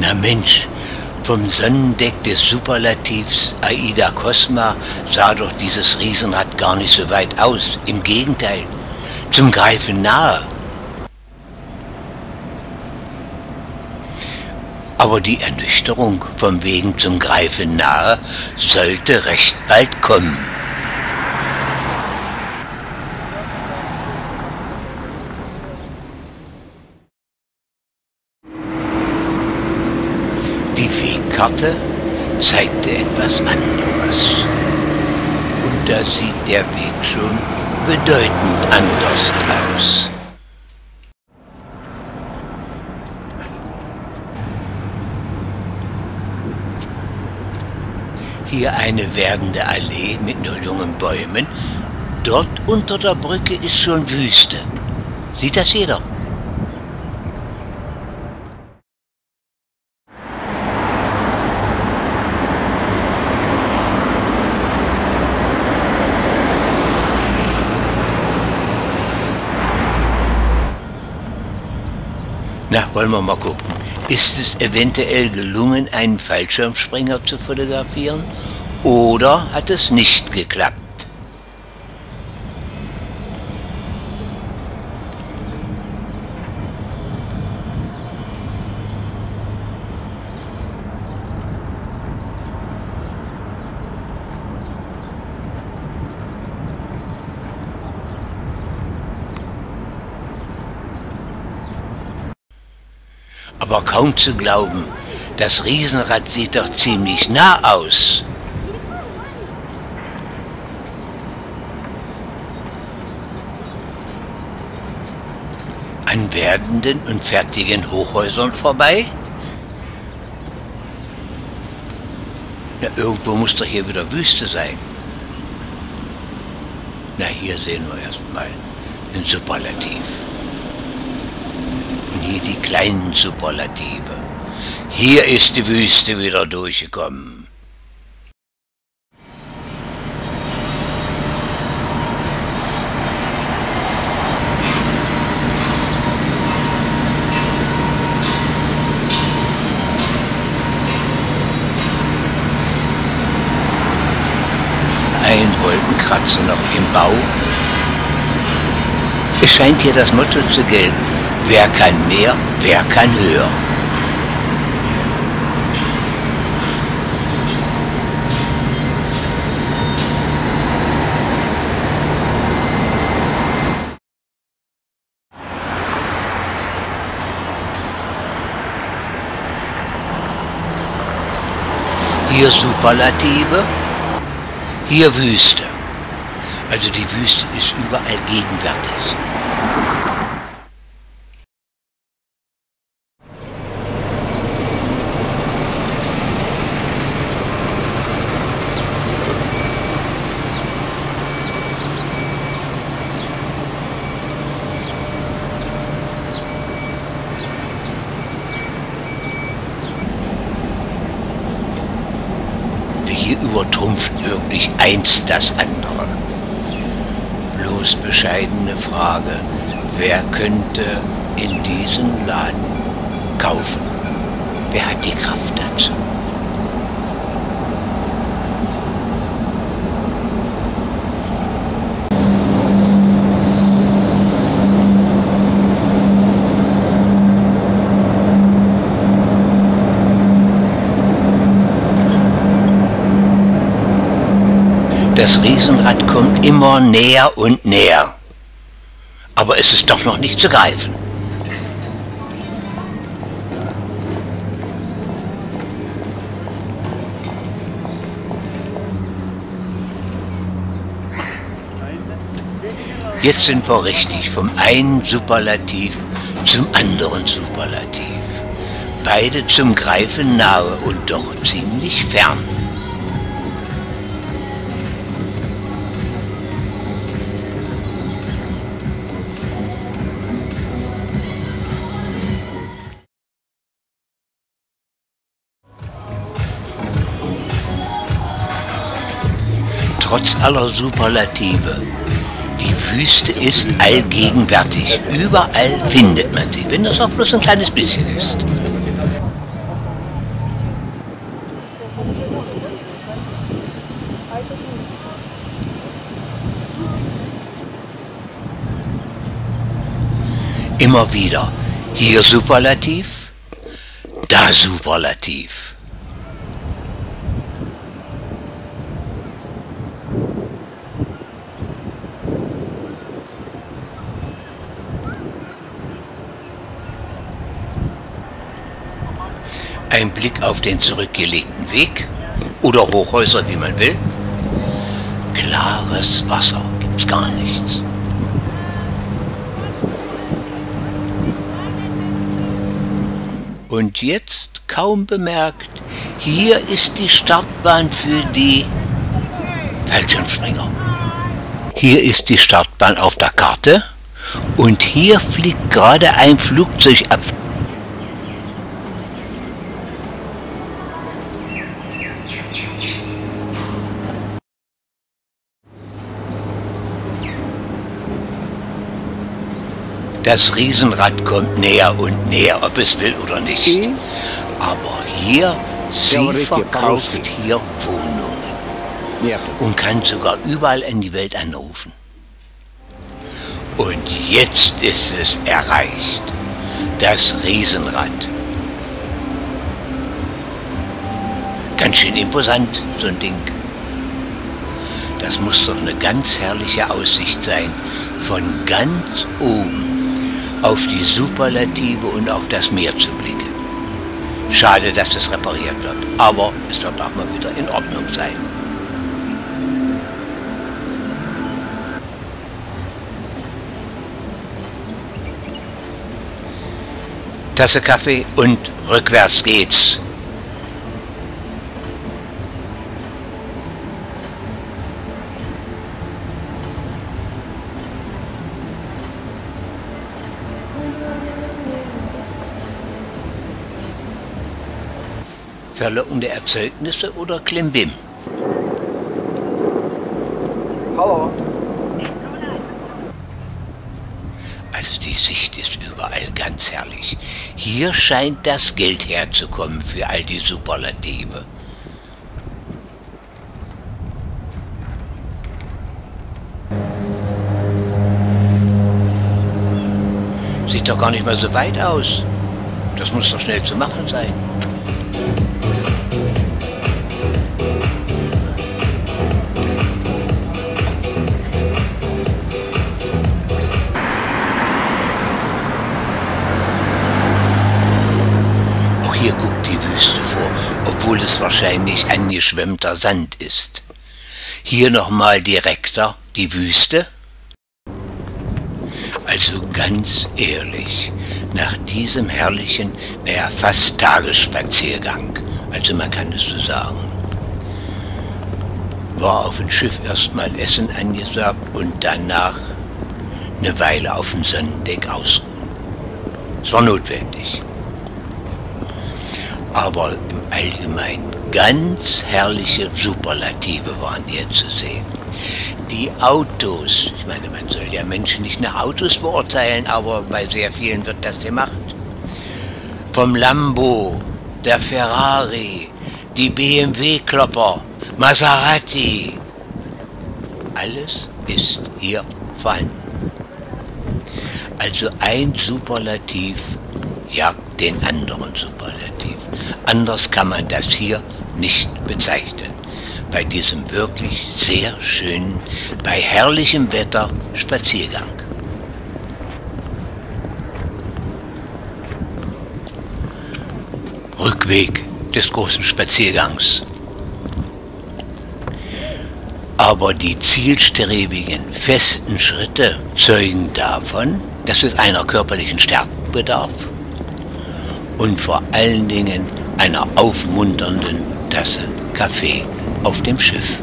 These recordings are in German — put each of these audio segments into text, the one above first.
Na Mensch, vom Sonnendeck des Superlativs Aida Cosma sah doch dieses Riesenrad gar nicht so weit aus. Im Gegenteil, zum Greifen nahe. Aber die Ernüchterung vom Wegen zum Greifen nahe sollte recht bald kommen. Wegkarte zeigte etwas anderes. Und da sieht der Weg schon bedeutend anders aus. Hier eine werdende Allee mit nur jungen Bäumen. Dort unter der Brücke ist schon Wüste. Sieht das jeder? Na, wollen wir mal gucken. Ist es eventuell gelungen, einen Fallschirmspringer zu fotografieren? Oder hat es nicht geklappt? Aber kaum zu glauben, das Riesenrad sieht doch ziemlich nah aus. An werdenden und fertigen Hochhäusern vorbei? Na, irgendwo muss doch hier wieder Wüste sein. Na, hier sehen wir erstmal den Superlativ hier die kleinen Superlative. Hier ist die Wüste wieder durchgekommen. Ein Wolkenkratzer noch im Bau. Es scheint hier das Motto zu gelten. Wer kann mehr, wer kann höher. Hier Superlative, hier Wüste. Also die Wüste ist überall gegenwärtig. hier übertrumpft wirklich eins das andere. Bloß bescheidene Frage, wer könnte in diesem Laden kaufen? Wer hat die Kraft dazu? Das Riesenrad kommt immer näher und näher. Aber es ist doch noch nicht zu greifen. Jetzt sind wir richtig vom einen Superlativ zum anderen Superlativ. Beide zum Greifen nahe und doch ziemlich fern. trotz aller Superlative. Die Wüste ist allgegenwärtig. Überall findet man sie, wenn das auch bloß ein kleines bisschen ist. Immer wieder hier Superlativ, da Superlativ. Ein Blick auf den zurückgelegten Weg oder Hochhäuser, wie man will. Klares Wasser, gibt's gar nichts. Und jetzt, kaum bemerkt, hier ist die Startbahn für die Fallschirmspringer. Hier ist die Startbahn auf der Karte und hier fliegt gerade ein Flugzeug ab. Das Riesenrad kommt näher und näher, ob es will oder nicht. Aber hier, sie verkauft hier Wohnungen und kann sogar überall in die Welt anrufen. Und jetzt ist es erreicht. Das Riesenrad. Ganz schön imposant, so ein Ding. Das muss doch eine ganz herrliche Aussicht sein. Von ganz oben auf die Superlative und auf das Meer zu blicken. Schade, dass es repariert wird, aber es wird auch mal wieder in Ordnung sein. Tasse Kaffee und rückwärts geht's. Verlockende Erzeugnisse oder Klimbim? Hallo. Also die Sicht ist überall ganz herrlich. Hier scheint das Geld herzukommen für all die Superlative. Sieht doch gar nicht mal so weit aus. Das muss doch schnell zu machen sein. Es wahrscheinlich angeschwemmter Sand ist. Hier nochmal direkter die Wüste. Also ganz ehrlich, nach diesem herrlichen, naja, fast Tagesspaziergang, also man kann es so sagen, war auf dem Schiff erstmal Essen angesagt und danach eine Weile auf dem Sonnendeck ausruhen. Es war notwendig aber im Allgemeinen ganz herrliche Superlative waren hier zu sehen. Die Autos, ich meine, man soll ja Menschen nicht nach Autos beurteilen, aber bei sehr vielen wird das gemacht. Vom Lambo, der Ferrari, die BMW-Klopper, Maserati, alles ist hier vorhanden. Also ein Superlativ jagt den anderen Superlativ. Anders kann man das hier nicht bezeichnen. Bei diesem wirklich sehr schönen, bei herrlichem Wetter Spaziergang. Rückweg des großen Spaziergangs. Aber die zielstrebigen, festen Schritte zeugen davon, dass es einer körperlichen Stärke bedarf und vor allen Dingen einer aufmunternden Tasse Kaffee auf dem Schiff.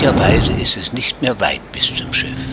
Möglicherweise ist es nicht mehr weit bis zum Schiff.